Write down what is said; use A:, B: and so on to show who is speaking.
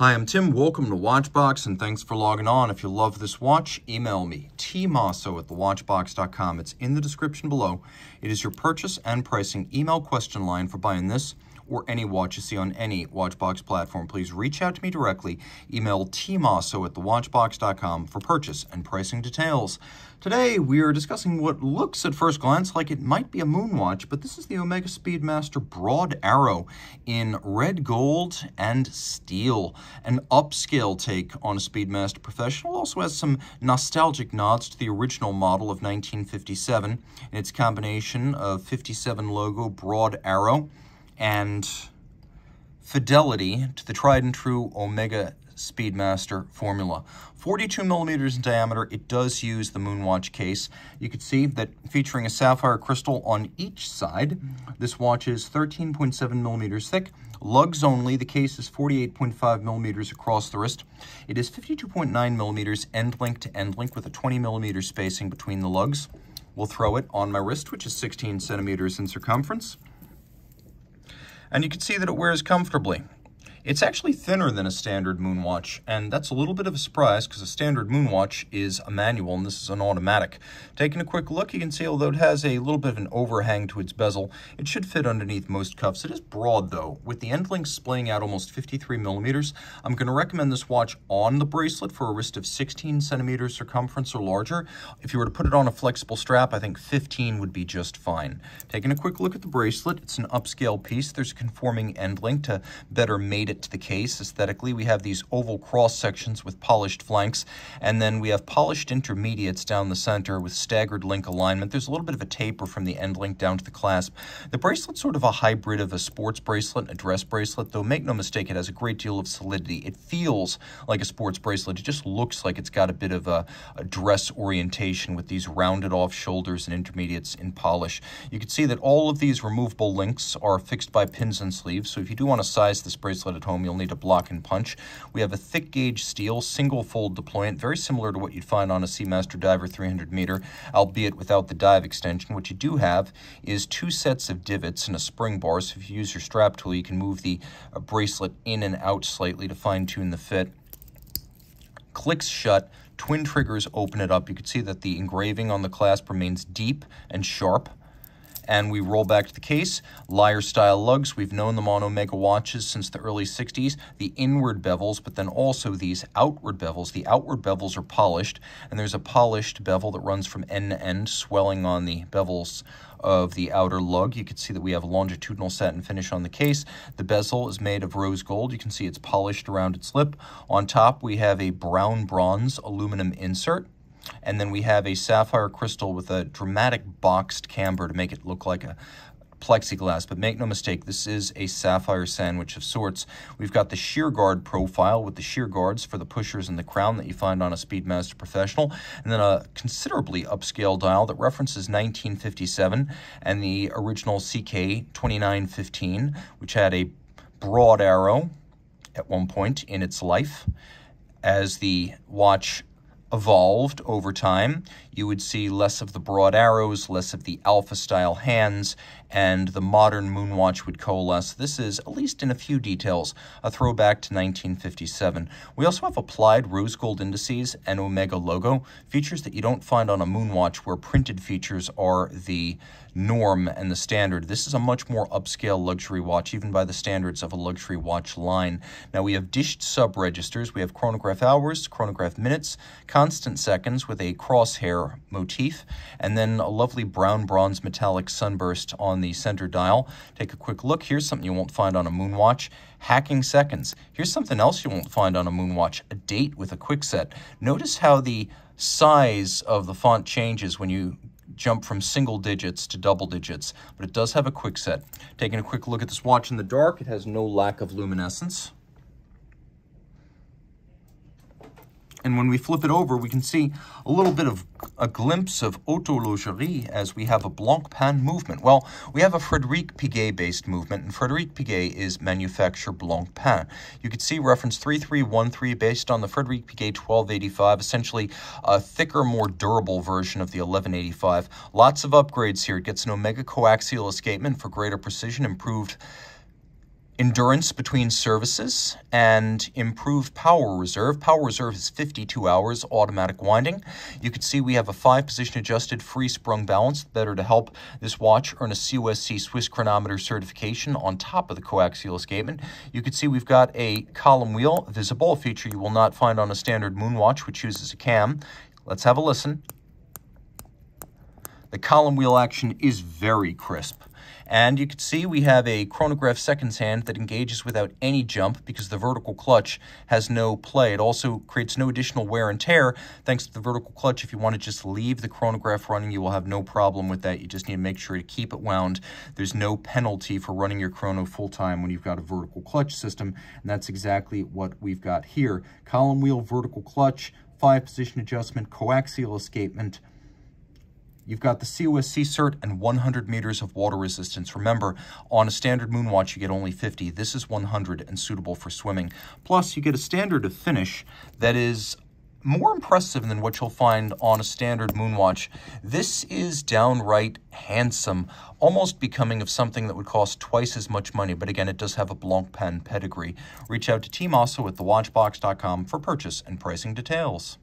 A: Hi, I'm Tim. Welcome to Watchbox, and thanks for logging on. If you love this watch, email me, tmosso at thewatchbox.com. It's in the description below. It is your purchase and pricing email question line for buying this or any watch you see on any Watchbox platform. Please reach out to me directly. Email tmosso at thewatchbox.com for purchase and pricing details. Today, we are discussing what looks at first glance like it might be a moon watch, but this is the Omega Speedmaster Broad Arrow in red gold and steel. An upscale take on a Speedmaster Professional. Also has some nostalgic nods to the original model of 1957 in its combination of 57 logo Broad Arrow and fidelity to the tried and true Omega Speedmaster formula. 42 millimeters in diameter, it does use the Moonwatch case. You can see that featuring a sapphire crystal on each side. This watch is 13.7 millimeters thick, lugs only. The case is 48.5 millimeters across the wrist. It is 52.9 millimeters end link to end link with a 20 millimeter spacing between the lugs. We'll throw it on my wrist, which is 16 centimeters in circumference. And you can see that it wears comfortably. It's actually thinner than a standard Moonwatch, and that's a little bit of a surprise because a standard Moonwatch is a manual and this is an automatic. Taking a quick look, you can see although it has a little bit of an overhang to its bezel, it should fit underneath most cuffs. It is broad though, with the end link splaying out almost 53 millimeters. I'm going to recommend this watch on the bracelet for a wrist of 16 centimeters circumference or larger. If you were to put it on a flexible strap, I think 15 would be just fine. Taking a quick look at the bracelet, it's an upscale piece. There's a conforming end link to better mate it to the case aesthetically. We have these oval cross sections with polished flanks, and then we have polished intermediates down the center with staggered link alignment. There's a little bit of a taper from the end link down to the clasp. The bracelet's sort of a hybrid of a sports bracelet and a dress bracelet, though make no mistake, it has a great deal of solidity. It feels like a sports bracelet. It just looks like it's got a bit of a, a dress orientation with these rounded off shoulders and intermediates in polish. You can see that all of these removable links are fixed by pins and sleeves, so if you do want to size this bracelet at home, you'll need a block and punch. We have a thick gauge steel single fold deployant, very similar to what you'd find on a Seamaster Diver 300 meter, albeit without the dive extension. What you do have is two sets of divots and a spring bar, so if you use your strap tool, you can move the uh, bracelet in and out slightly to fine tune the fit. Clicks shut, twin triggers open it up. You can see that the engraving on the clasp remains deep and sharp and we roll back to the case. Lyre style lugs, we've known them on Omega watches since the early 60s. The inward bevels, but then also these outward bevels. The outward bevels are polished, and there's a polished bevel that runs from end to end, swelling on the bevels of the outer lug. You can see that we have a longitudinal satin finish on the case. The bezel is made of rose gold. You can see it's polished around its lip. On top, we have a brown bronze aluminum insert. And then we have a sapphire crystal with a dramatic boxed camber to make it look like a plexiglass. But make no mistake, this is a sapphire sandwich of sorts. We've got the shear guard profile with the shear guards for the pushers and the crown that you find on a Speedmaster Professional. And then a considerably upscale dial that references 1957 and the original CK 2915, which had a broad arrow at one point in its life as the watch evolved over time. You would see less of the broad arrows, less of the alpha style hands, and the modern Moonwatch would coalesce. This is, at least in a few details, a throwback to 1957. We also have applied rose gold indices and Omega logo, features that you don't find on a Moonwatch where printed features are the norm and the standard. This is a much more upscale luxury watch, even by the standards of a luxury watch line. Now we have dished sub-registers. We have chronograph hours, chronograph minutes, constant seconds with a crosshair motif, and then a lovely brown bronze metallic sunburst on the center dial. Take a quick look. Here's something you won't find on a Moonwatch. Hacking seconds. Here's something else you won't find on a Moonwatch. A date with a quick set. Notice how the size of the font changes when you jump from single digits to double digits, but it does have a quick set. Taking a quick look at this watch in the dark, it has no lack of luminescence. And when we flip it over, we can see a little bit of a glimpse of haute horlogerie as we have a Blancpain movement. Well, we have a Frederic Piguet-based movement, and Frederic Piguet is manufacturer Blancpain. You can see reference 3313 based on the Frederic Piguet 1285, essentially a thicker, more durable version of the 1185. Lots of upgrades here. It gets an Omega coaxial escapement for greater precision, improved endurance between services, and improved power reserve. Power reserve is 52 hours automatic winding. You can see we have a five position adjusted free sprung balance, better to help this watch earn a COSC Swiss chronometer certification on top of the coaxial escapement. You can see we've got a column wheel visible, a feature you will not find on a standard moon watch, which uses a cam. Let's have a listen. The column wheel action is very crisp. And you can see we have a chronograph seconds hand that engages without any jump because the vertical clutch has no play. It also creates no additional wear and tear thanks to the vertical clutch. If you want to just leave the chronograph running, you will have no problem with that. You just need to make sure to keep it wound. There's no penalty for running your chrono full time when you've got a vertical clutch system, and that's exactly what we've got here. Column wheel vertical clutch, five position adjustment, coaxial escapement, You've got the COSC cert and 100 meters of water resistance. Remember, on a standard Moonwatch, you get only 50. This is 100 and suitable for swimming. Plus, you get a standard of finish that is more impressive than what you'll find on a standard Moonwatch. This is downright handsome, almost becoming of something that would cost twice as much money, but again, it does have a Blancpain pedigree. Reach out to Team Mosso at thewatchbox.com for purchase and pricing details.